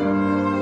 Música